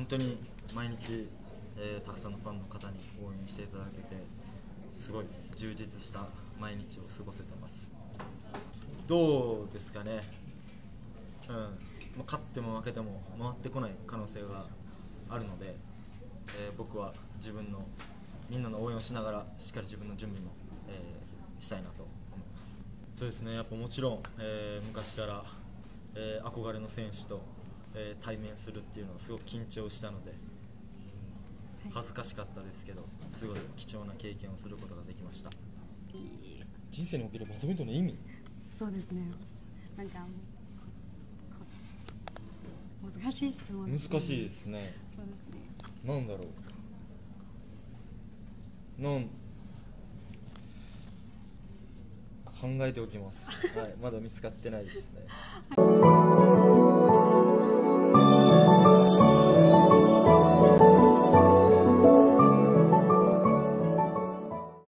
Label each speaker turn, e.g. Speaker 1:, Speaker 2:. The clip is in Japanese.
Speaker 1: 本当に毎日、えーたくさんのファンの方に応援していただけてすごい充実した毎日を過ごせてます。どうですかね？うん。まあ勝っても負けても回ってこない可能性があるので、えー僕は自分のみんなの応援をしながらしっかり自分の準備も、えーしたいなと思います。そうですね。やっぱもちろん、えー昔から、えー憧れの選手と、えー対面するっていうのはすごく緊張したので恥ずかしかったですけどすごい貴重な経験をすることができました。人生におけるバドミントンの意味？
Speaker 2: そうですね。なんか難しい質問
Speaker 1: 難しいですね。
Speaker 2: そうですね。
Speaker 1: なんだろう。なん考えておきます。はいまだ見つかってないですね